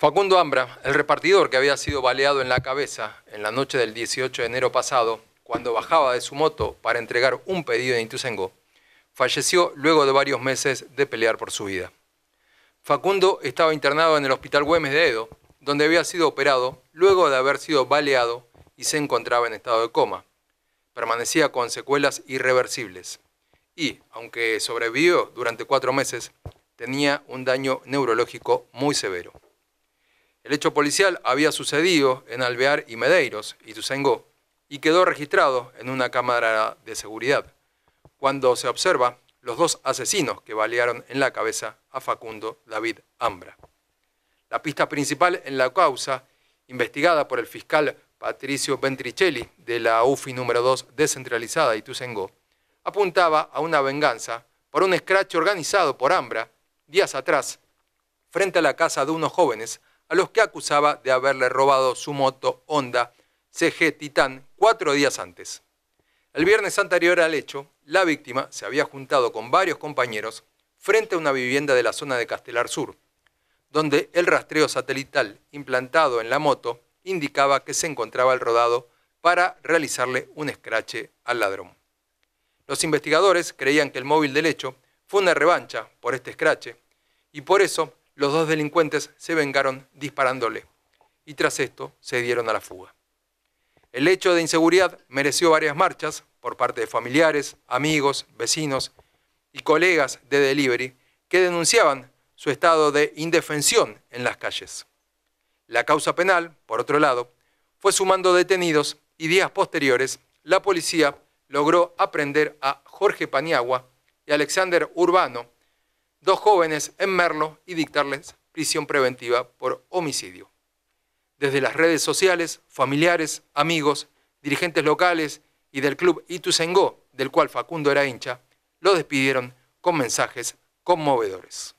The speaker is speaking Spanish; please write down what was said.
Facundo Ambra, el repartidor que había sido baleado en la cabeza en la noche del 18 de enero pasado, cuando bajaba de su moto para entregar un pedido de Ituzaingó, falleció luego de varios meses de pelear por su vida. Facundo estaba internado en el Hospital Güemes de Edo, donde había sido operado luego de haber sido baleado y se encontraba en estado de coma. Permanecía con secuelas irreversibles y, aunque sobrevivió durante cuatro meses, tenía un daño neurológico muy severo. El hecho policial había sucedido en Alvear y Medeiros, Ituzaingó, y quedó registrado en una cámara de seguridad, cuando se observa los dos asesinos que balearon en la cabeza a Facundo David Ambra. La pista principal en la causa, investigada por el fiscal Patricio Ventricelli de la UFI número 2 descentralizada Ituzaingó, apuntaba a una venganza por un escrache organizado por Ambra días atrás frente a la casa de unos jóvenes a los que acusaba de haberle robado su moto Honda CG Titan cuatro días antes. El viernes anterior al hecho, la víctima se había juntado con varios compañeros frente a una vivienda de la zona de Castelar Sur, donde el rastreo satelital implantado en la moto indicaba que se encontraba el rodado para realizarle un escrache al ladrón. Los investigadores creían que el móvil del hecho fue una revancha por este escrache y por eso los dos delincuentes se vengaron disparándole y tras esto se dieron a la fuga. El hecho de inseguridad mereció varias marchas por parte de familiares, amigos, vecinos y colegas de delivery que denunciaban su estado de indefensión en las calles. La causa penal, por otro lado, fue sumando detenidos y días posteriores la policía logró aprender a Jorge Paniagua y Alexander Urbano, dos jóvenes en Merlo y dictarles prisión preventiva por homicidio. Desde las redes sociales, familiares, amigos, dirigentes locales y del club Ituzaingó, del cual Facundo era hincha, lo despidieron con mensajes conmovedores.